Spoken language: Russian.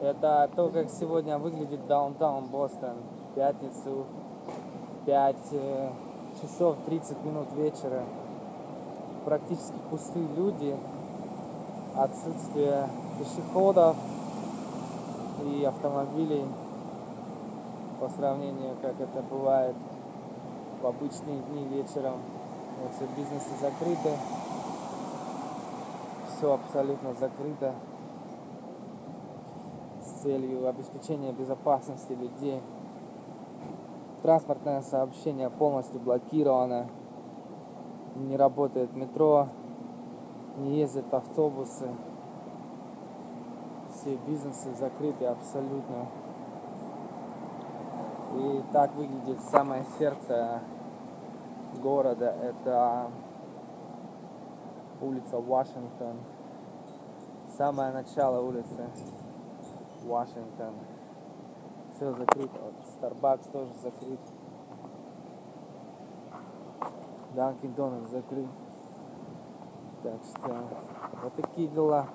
Это то, как сегодня выглядит даунтаун Бостон. В пятницу в 5 э, часов 30 минут вечера. Практически пустые люди. Отсутствие пешеходов и автомобилей по сравнению, как это бывает в обычные дни вечером. Вот все бизнесы закрыты. Все абсолютно закрыто с целью обеспечения безопасности людей. Транспортное сообщение полностью блокировано. Не работает метро, не ездят автобусы. Все бизнесы закрыты абсолютно. И так выглядит самое сердце города. Это улица Вашингтон. Самое начало улицы Вашингтон. Все закрыто. Вот Starbucks тоже закрыт. Dunkin' Donuts закрыт. Так что вот такие дела.